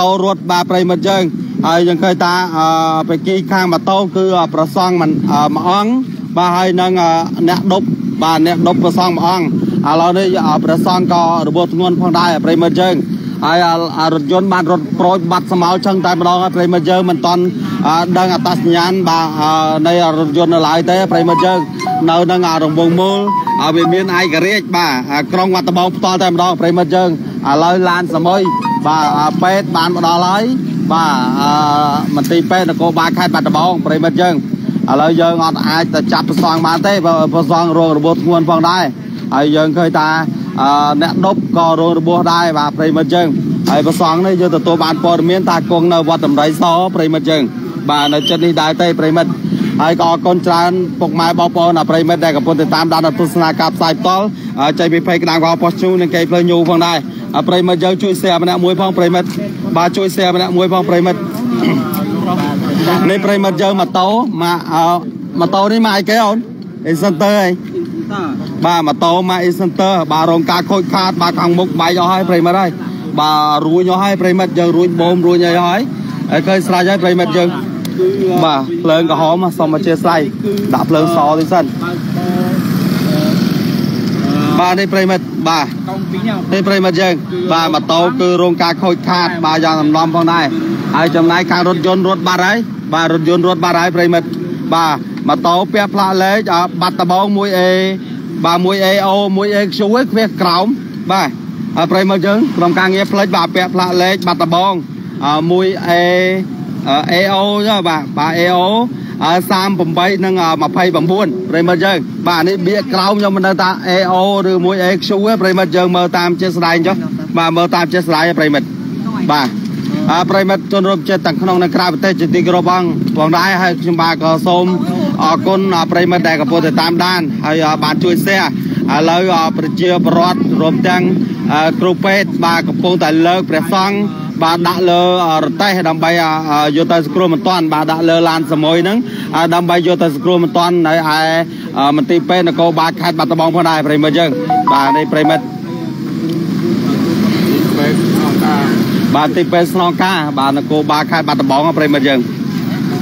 តូរត់បាទប្រិមិត្តយើងហើយយើងឃើញថាបេគីខាងម៉ូតូគឺប្រសងមួយអង្គបាទហើយនឹងអ្នកដប់បាទអ្នកដប់ប្រសងមួយអង្គឥឡូវនេះប្រសងក៏របួសធ្ងន់ផងដែរប្រិមិត្តយើងហើយរថយន្តបានរត់ប្រូចបាត់ស្មោឆឹងតែម្ដងហើយប្រិមិត្តយើងមិនតន់ដឹងអត្តសញ្ញាណបាទនៃរថយន្តនៅឡើយទេប្រិមិត្តយើងនៅនឹងរង្វង់មូលវាមានឯករាជ្យបាទក្រុងវត្តបងផ្ទាល់តែម្ដងប្រិមិត្តយើងឥឡូវឡានសមុយ បាទពេទ្យបានមកដល់ហើយបាទមន្ទីរពេទ្យនគរបាលខេត្តបាត់ដំបងប្រិមិត្តយើងឥឡូវយើងអត់អាចទៅចាប់ប្រសងបានទេបើប្រសងរងរបួសធ្ងន់ផងដែរហើយយើងឃើញថាអ្នកដប់ក៏រងរបួសដែរបាទប្រិមិត្តយើងហើយប្រសងនេះយើងទទួលបានព័ត៌មានថាគង់នៅវត្តតម្រៃសប្រិមិត្តយើងបាទនៅចិត្តនេះដែរទេប្រិមិត្តហើយក៏អរគុណច្រើនពុកម៉ែបងប្អូនប្រិមិត្តដែលកំពុងតាមដានទស្សនាការផ្សាយផ្ទាល់ចេញពីពេកក្តាំងកោប៉ុស្ជូនិងកេផ្លូវញូផងដែរ ប្រិមិត្តយើងជួយ share ម្នាក់មួយផងប្រិមិត្តបាទជួយ share ម្នាក់មួយផងប្រិមិត្តនេះប្រិមិត្តយើងម៉ូតូមកម៉ូតូនេះមកអីគេអូនអេសិនតើអីបាទម៉ូតូមកអេសិនតើបាទរងការខូចខាតបាទខាងមុខបែកអស់ហើយប្រិមិត្តហើយបាទរួញអស់ហើយប្រិមិត្តយើងរួញបូមរួញអីហើយហើយឃើញស្រេចហើយប្រិមិត្តយើងបាទភ្លើងក្រហមសូមអធិស្ឋានដាក់ភ្លើងសតិចសិន បាទនេះប្រិមិត្តបាទនេះប្រិមិត្តយើងបាទម៉ូតូគឺរោងការខូចខាត បាទយ៉ាងដំណំផងដែរហើយចំណែកខាងរថយន្តរត់បាត់ហើយបាទរថយន្តរត់បាត់ហើយប្រិមិត្តបាទម៉ូតូពាក់ផ្លាកលេខបាត់ដបង 1A បាទ 1AO 1AQ ឯងគ្វាក្រោមបាទហើយប្រិមិត្តយើងក្រុមការងារផ្លេចបាទពាក់ផ្លាកលេខបាត់ដបង 1A AO ចុះបាទបាទ AO 38និង29ប្រិមិត្តយើងបាទនេះបៀកក្រោមខ្ញុំមិនដឹងថា AO ឬមួយ AQ ទេប្រិមិត្តយើងមើលតាមជាស្ដែងចុះបាទមើលតាមជាស្ដែងប្រិមិត្តបាទអរប្រិមិត្តជនរួមជាតិទាំងក្នុងនិងក្រៅប្រទេសជាទីគោរពបងបងដែរហើយខ្ញុំបាទក៏សូមអរគុណប្រិមិត្តដែលកំពុងតែតាមដានហើយបានជួយ share ឥឡូវប្រជាពលរដ្ឋរួមទាំងគ្រូពេទ្យបាទកំពុងតែលើកព្រះសង្ឃ បាទដាក់លើរទេះដើម្បីយកទៅសង្គ្រោះមិនទាន់បាទដាក់លើឡានសមុយហ្នឹងដើម្បីយកទៅសង្គ្រោះមិនទាន់នៅឯមន្ទីរពេទ្យនគរបាលខេត្តបាត់ដំបងផងដែរប្រិមិត្តយើងបាទនេះប្រិមិត្តបាទទីពេទ្យស្នងការបាទនគរបាលខេត្តបាត់ដំបងប្រិមិត្តយើង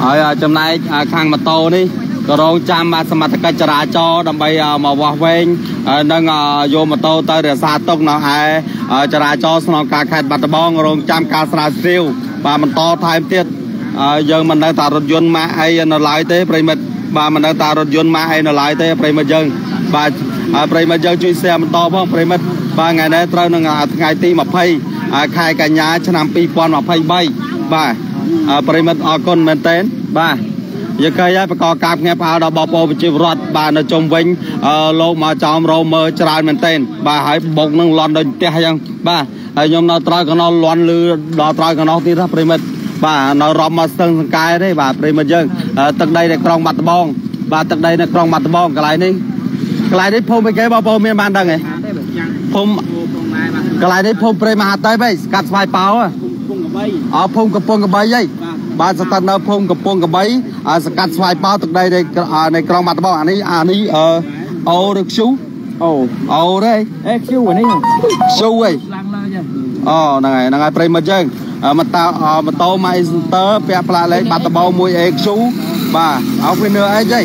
ហើយចំណែកខាងម៉ូតូនេះក៏រងចាំសមត្ថកិច្ចចរាចរណ៍ដើម្បីមកវាស់វែងនិងយកម៉ូតូទៅរក្សាទុកនៅឯ ចរាចរណ៍ស្នងការខេត្តបាត់ដំបងរងចាំការស្រាវជ្រាវបាទបន្តថែមទៀតយើងមិននៅតែរថយន្តម៉ាកអីនៅឡើយទេប្រិមិត្តបាទមិននៅតែរថយន្តម៉ាកអីនៅឡើយទេប្រិមិត្តយើងបាទប្រិមិត្តយើងជួយ share បន្តផងប្រិមិត្តបាទថ្ងៃនេះត្រូវនឹងថ្ងៃទី20ខែកញ្ញាឆ្នាំ2023បាទប្រិមិត្តអរគុណមែនតើបាទ យើងឃើញហើយប្រកបការភ្ញាក់ផ្អើលដល់បងប្អូនប្រជាពលរដ្ឋបាទនៅជុំវិញលោកមកចោមរោមើច្រើនមែនទែនបាទហើយបុកនឹងលន់ដូចផ្ទះអញ្ចឹងបាទហើយខ្ញុំនៅត្រោយកណោះលន់លឺដល់ត្រោយកណោះទៀតណាប្រិមិត្តបាទនៅរំមកស្ទឹងសង្កែទេបាទប្រិមិត្តយើងទឹកដីនៅក្រុងបាត់ដំបងបាទទឹកដីនៅក្រុងបាត់ដំបងកន្លែងនេះកន្លែងនេះភូមិអីគេបងប្អូនមានបានដឹងទេភូមិកន្លែងនេះភូមិព្រៃមហាតេបឯងស្កាត់ស្វាយប៉ោអភូមិកំពង់កបីអី បាទស្ថិតនៅភូមិកំពង់កបីសកាត់ស្វាយប៉ោទឹកដីនៃក្រុងបាត់ដំបងអានេះអានេះអឺអូឬខ្ជូអូអូទេអេខ្ជូអានេះខ្ជូអីអូហ្នឹងហើយហ្នឹងហើយប្រិមិត្តយើងម៉ូតូម៉ូតូ My Center ពាក់ផ្លាកលេខបាត់ដំបង 1AQ បាទអោ Winner X ហី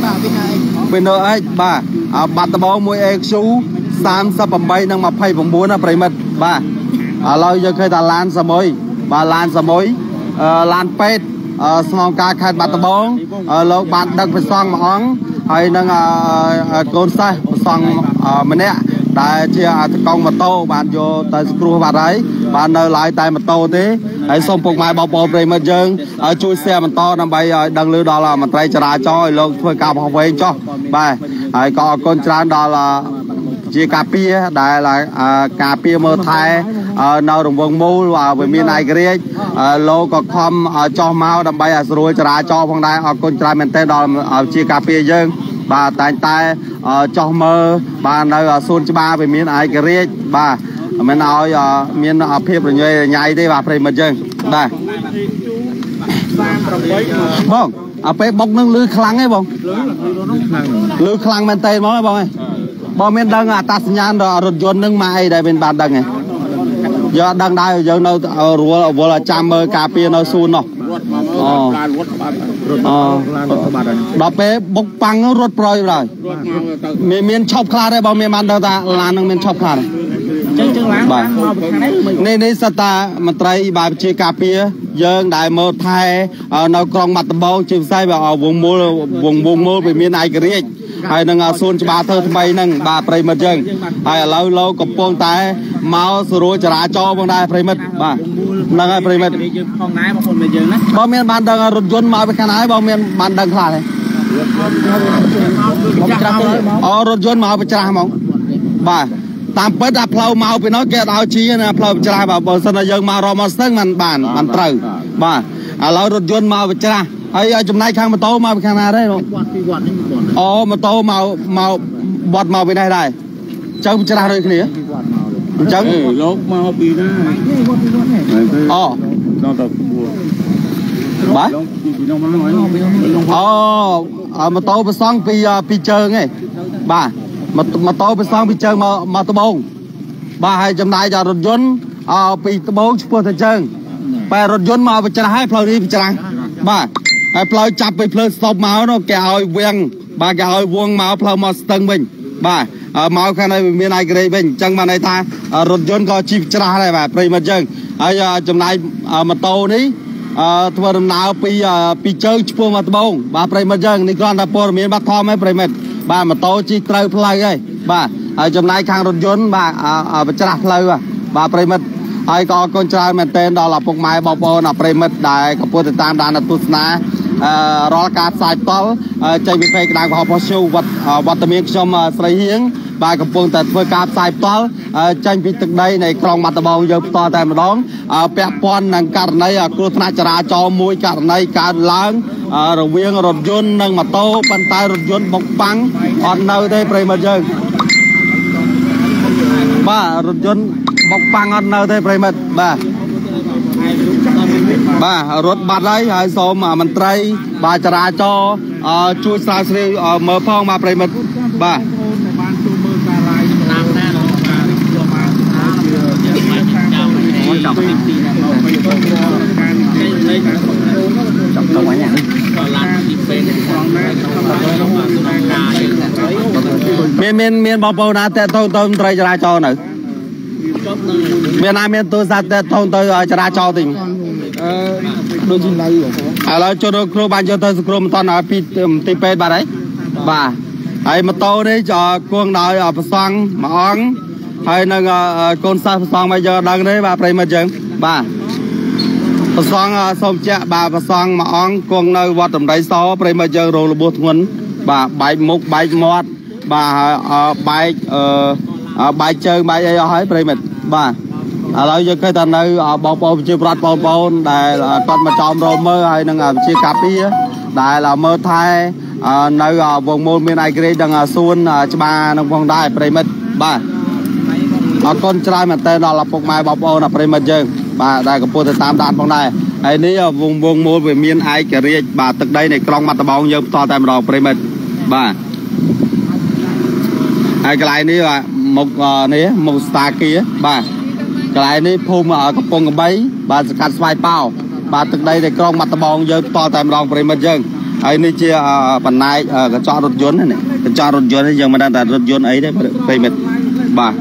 Winner X បាទបាត់ដំបង 1AQ 38និង29ណាប្រិមិត្តបាទឥឡូវយើងឃើញថាឡានសមុយបាទឡានសមុយឡានពេទ្យ ស្នងការខេត្តបាត់ដំបងលោកបានដឹកព្រះសង្ឃមួយអង្គហើយនឹងកូនសិស្សព្រះសង្ឃម្នាក់ដែលជាអធិកងម៉ូតូបានយកទៅសង្គ្រោះបាត់ហើយបាននៅឡើយតែម៉ូតូទេហើយសូមពុកម៉ែបងប្អូនប្រិមិត្តយើងជួយ share បន្តដើម្បីឲ្យដឹងឮដល់មន្ត្រីចរាចរណ៍ឲ្យលោកធ្វើការបោះវែងចុះបាទហើយក៏អរគុណច្រើនដល់ ជាការពារដែលការពារមើលថែនៅរង្វង់មូលវាមានឯករាជ្យលោកក៏ខំចោះមកដើម្បីឲ្យស្រួលចរាចរណ៍ផងដែរអរគុណច្រើនមែនទែនដល់ជាការពារយើងបាទតែងតែចោះមើលបាទនៅសួនច្បារវាមានឯករាជ្យបាទមិនឲ្យមានភាពរញ៉េរញ៉ៃទេបាទប្រិមិត្តយើងបាទបងអាពេលបុកនឹងលឺខ្លាំងទេបងលឺខ្លាំងមែនតើបងបងឯង បងមានដឹងអត្តសញ្ញាណរថយន្តនឹងមកអីដែលមានបានដឹងទេយើងអត់ដឹងដែរយើងនៅរួលវល់ចាំមើលការពារនៅសួននោះរត់មកមើលឡានរត់បាត់រត់អូឡានរត់បាត់ហើយដល់ពេលបុកប៉ាំងរត់ប្រយហើយរត់មកទៅមានមានឈប់ខ្លះដែរបើមានបានដឹងថាឡាននឹងមានឈប់ខ្លះដែរចឹងចឹងឡើង បាទមកពីខាងនេះមិននេះនេះសត្វតាមន្ត្រីបាទវិជាការពារយើងដែលមើលថែនៅក្រុងបាត់ដំបងជាពិសេសបាទវងមូលវងវងមូលវាមានឯករាជ្យហើយនឹងសួនច្បារធ្វើថ្មីហ្នឹងបាទប្រិមិត្តយើងហើយឥឡូវលោកកំពុងតែមកស្រួលចរាចរណ៍ផងដែរប្រិមិត្តបាទហ្នឹងហើយប្រិមិត្តយើងផងដែរបងប្អូនមេយើងណាបើមានបានដឹងរថយន្តមកពីខាងណាហើយបើមានបានដឹងខ្លះទេមកច្រាស់ទៅមកអូរថយន្តមកពីច្រាស់ហ្មងបាទ តាមពិតអាផ្លូវមកពីនោះគេអត់ឲ្យជីណាផ្លូវច្រាស់បាទបើសិនតែយើងមករកមកស្ទឹងมันបានมันត្រូវបាទឥឡូវរថយន្តមកពីច្រាស់ហើយចំណែកខាងម៉ូតូមកពីខាងណាដែរបង វត្តពីវត្តនេះវត្ត អូម៉ូតូមកមកបត់មកពីនេះដែរចឹងពីច្រាស់ដូចគ្នា ពីវត្តមក អញ្ចឹង លោកមកពីណា នេះវត្តពីវត្តនេះ អូ ដល់ទៅពួរ បាទ លោកពីនោះមកហ្នឹងហើយលោក អូអម៉ូតូប្រសង់ពីពីជើងឯងបាទ ម៉ូម៉ូតូប្រសង់ពីជើងមកមកត្បូងបាទហើយចំណាយដល់រថយន្តអពីត្បូងឆ្ពោះទៅជើងបែររថយន្តមកពីច្រាស់ហើយផ្លូវនេះពីច្រាស់បាទហើយផ្លូវចាប់ពីផ្លូវស្តុបមកនោះគេឲ្យវៀងបាទគេឲ្យវងមកផ្លូវមកស្ទឹងវិញបាទអើមកខាងនេះវាមានឯករាជ្យវិញអញ្ចឹងបានន័យថារថយន្តក៏ជីវច្រាស់ដែរបាទប្រិយមិត្តយើងហើយចំណាយម៉ូតូនេះអឺធ្វើដំណើរពីអឺពីជើងឆ្ពោះមកត្បូងបាទប្រិមិត្តយើងនេះគ្រាន់តែព័ត៌មានបាត់ធំឯងប្រិមិត្ត បាទម៉ូតូជិះត្រូវផ្លូវឯងបាទហើយចំណាយខាងរថយន្តបាទអឺអឺបច្រាស់ផ្លូវបាទប្រិមិត្តហើយក៏អរគុណច្រើនមែនទែនដល់ឪពុកម៉ែបងប្អូនអប្រិមិត្តដែលកំពុងទៅតាមដានទស្សនាអឺរាល់ការផ្សាយផ្ទាល់អឺចេញពីពេកក្តៅកុហកផុសឈូវត្តអឺវត្តមានខ្ញុំអឺស្រីហៀង បាទកំពុងតែធ្វើការផ្សាយផ្ទាល់អឺចេញពីទឹកដីនៃក្រុងបាត់ដំបងយើងផ្ទាល់តែម្ដងអឺពាក់ព័ន្ធនឹងករណីអគ្រោះថ្នាក់ចរាចរណ៍មួយករណីកើតឡើងអឺរវាងរថយន្តនិងម៉ូតូប៉ុន្តែរថយន្តបុកប៉ាំងអត់នៅទេប្រិយមិត្តយើងបាទរថយន្តបុកប៉ាំងអត់នៅទេប្រិយមិត្តបាទបាទរត់បាត់ហើយហើយសូមមន្ត្រីបាទចរាចរណ៍អឺជួយស្រាវជ្រាវអឺមើលផងបាទប្រិយមិត្តបាទ បានចូលមើលការ live តាមណាដល់ការយកមកយើងមិនចាំ ចាំចាប់ទីទីណាមកពីបងការនេះលេខចាប់ទៅវិញក៏ឡានទីពេកផងណាក្នុងមកសុខាការមានមានមានបងប្អូនណាតេតងទៅមន្ត្រីចរាចរណ៍នៅចប់នឹងមានណាមានទូរស័ព្ទតេតងទៅចរាចរណ៍តិចអឺដូចជានៅបងឥឡូវចូលគ្រូបានយកទៅសង្គ្រោះមិនតាន់ឲ្យពីទីពេទ្យបាត់ហើយបាទហើយម៉ូតូនេះចគួងដោយប្រសង់មួយអង្គ ហើយនឹងកូនសិស្សប្រសង់មកយកដឹងទេបាទប្រិមិត្តយើងបាទប្រសង់សូមចាក់បាទប្រសង់មួយអង្គគង់នៅវត្តដំរីសប្រិមិត្តយើងរងរបួសធ្ងន់បាទបែកមុខបែកមាត់បាទហើយបែកអឺបែកជើងបែកអីអស់ហើយប្រិមិត្តបាទឥឡូវយើងឃើញថានៅបងប្អូនប្រជាប្រដ្ឋបងប្អូនដែលគាត់មកចំរោមមើលហើយនឹងវិជាកាពីដែលមើលថែនៅវងមូលមានឯករាជ្យនឹងសួនច្បារនឹងផងដែរប្រិមិត្តបាទ អរគុណច្រើនមែនតើដល់ឪពុកម៉ែបងប្អូនប្រិមិត្តយើងបាទដែលកំពុងតែតាមដានផងដែរហើយនេះវងវងមូលវាមានឯករាជ្យបាទទឹកដីនៃក្រុងបាត់ដំបងយើងផ្ទាល់តែម្ដងប្រិមិត្តបាទហើយកន្លែងនេះបាទមុខនេះមុខស្តាគាបាទកន្លែងនេះភូមិកំពង់កំបីបាទសកាត់ស្វាយប៉ោបាទទឹកដីនៃក្រុងបាត់ដំបងយើងផ្ទាល់តែម្ដងប្រិមិត្តយើងហើយនេះជាបណ្ណែកកញ្ចក់រថយន្តនេះកញ្ចក់រថយន្តនេះយើងមិនដឹងថារថយន្តអីទេប្រិមិត្តបាទ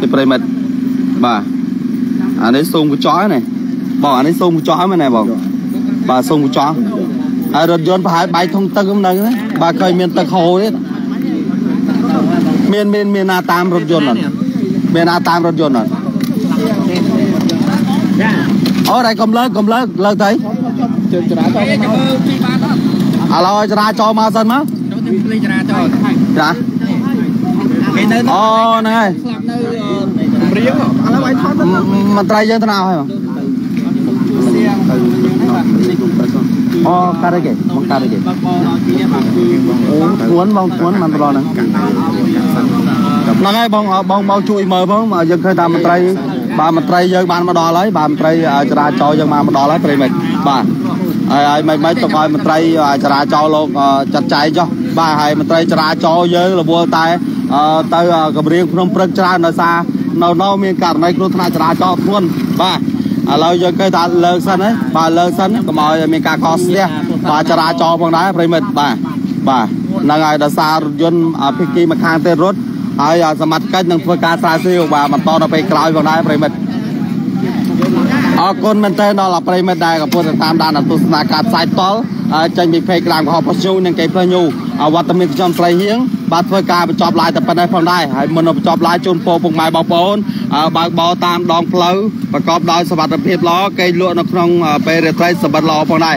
ពីប្រិមិត្តបាទអានេះសូមកញ្ចក់នេះបងអានេះសូមកញ្ចក់ហ្នឹងមែនទេបងបាទសូមកញ្ចក់ហើយរថយន្តប្រហែលបែកធុងទឹកហ្នឹងហ្នឹងបាទឃើញមានទឹកហូរទេមានមានមានណាតាមរថយន្តអត់មានណាតាមរថយន្តអត់អូតែកុំលើកកុំលើកលើកទៅជើងចរាចរណ៍មកមើលពីបានអត់ឥឡូវឲ្យចរាចរណ៍មកសិនមកចូលទីភ្លេចចរាចរណ៍ចាគេនៅអូហ្នឹងហើយស្លាប់ នៅព្រៀងឥឡូវឲ្យថតទៅមមន្ត្រីយើងទៅណាហើយបងសៀងបាទអូការិគេបងការិគេបងបងឲ្យជាបាទគឺធ្ងន់បងធ្ងន់មិនប្រឡហ្នឹងហ្នឹងហើយបងបងបងជួយមើលផងយើងឃើញថាមន្ត្រីបាទមន្ត្រីយើងបានមកដល់ហើយបាទមន្ត្រីចរាចរណ៍យើងបានមកដល់ហើយប្រិមិត្តបាទហើយហើយមិនមិនទៅឲ្យមន្ត្រីចរាចរណ៍លោកចាត់ចែងចុះបាទហើយមន្ត្រីចរាចរណ៍យើងរវល់តែទៅគម្រៀងភ្នំព្រឹកច្រើនដោយសារ នៅនៅមានករណីគ្រោះថ្នាក់ចរាចរណ៍ធ្ងន់បាទឥឡូវយើងគេថាលើកសិនហ៎បាទលើកសិនកុំឲ្យមានការកកស្ទះបាទចរាចរណ៍ផងដែរប្រិមិត្តបាទបាទហ្នឹងហើយដោយសាររថយន្តភិគីម្ខាងទៀតរត់ហើយសមត្ថកិច្ចនឹងធ្វើការស្រាវជ្រាវបាទបន្តទៅពេលក្រោយផងដែរប្រិមិត្តអរគុណមែនទែនដល់ប្រិមិត្តដែលកំពុងតាមដានទស្សនាការផ្សាយតលចេញពី Page ក្រៅកំហុស Post News និង Kay Plus News វត្តមានខ្ញុំស្រីហៀង បាទធ្វើការបញ្ចប់ឡាយតែប៉ុណ្ណេះផងដែរហើយមុននឹងបញ្ចប់ឡាយជូនពរពុកម៉ែបងប្អូនបើកបោតាមដងផ្លូវប្រកបដោយសុវត្ថិភាពល្អគេលក់នៅក្នុងពេលរាត្រីសម្បត្តិល្អផងដែរ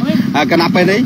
គណៈពេលនេះ